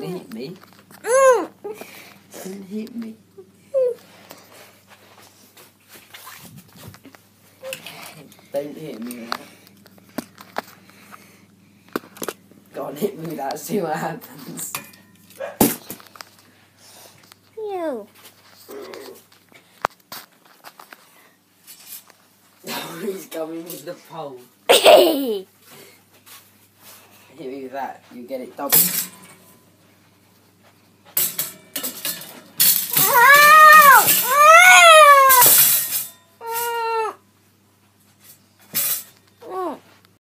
me. Don't hit me. Don't hit me. Go on, hit me with that, see what happens. Ew. Oh, he's coming with the pole. Hey. Hit me with that, you get it double.